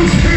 Don't